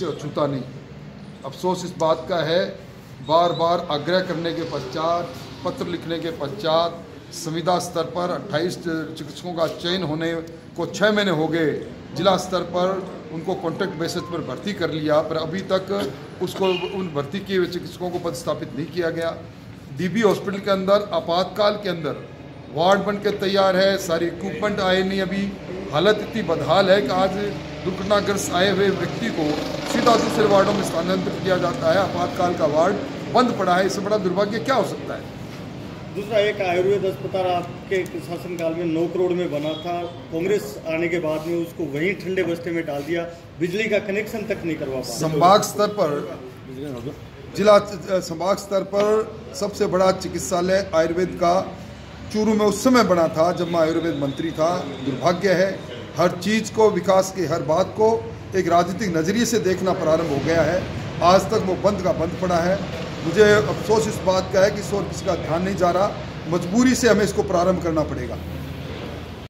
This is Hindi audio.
छूता नहीं। अफसोस इस बात का है बार बार आग्रह करने के पश्चात, पत्र लिखने के पश्चात, संविदा स्तर पर 28 चिकित्सकों का चयन होने को छः महीने हो गए। जिला स्तर पर उनको कॉन्ट्रैक्ट बेसिस पर भर्ती कर लिया, पर अभी तक उसको, उन भर्ती किए हुए चिकित्सकों को पदस्थापित नहीं किया गया। डीबी हॉस्पिटल के अंदर, आपातकाल के अंदर वार्ड बन के तैयार है, सारी इक्विपमेंट आए नहीं अभी। हालत इतनी बदहाल है कि आज दुर्घटनाग्रस्त आए हुए व्यक्ति को सीधा दूसरे वार्डों में स्थानांतरित किया जाता है। आपातकाल का वार्ड बंद पड़ा है। इससे बड़ा दुर्भाग्य क्या हो सकता है? दूसरा एक आयुर्वेद अस्पताल आपके शासनकाल में नौ करोड़ में बना था। कांग्रेस आने के बाद में उसको वहीं ठंडे बस्ते में डाल दिया। बिजली का कनेक्शन तक नहीं करवा पाया। संभाग स्तर पर जिला संभाग स्तर पर सबसे बड़ा चिकित्सालय आयुर्वेद का चूरू में उस समय बना था जब मैं आयुर्वेद मंत्री था। दुर्भाग्य है हर चीज़ को, विकास की हर बात को एक राजनीतिक नज़रिए से देखना प्रारंभ हो गया है। आज तक वो बंद का बंद पड़ा है। मुझे अफसोस इस बात का है कि इस ओर किसी का ध्यान नहीं जा रहा। मजबूरी से हमें इसको प्रारंभ करना पड़ेगा।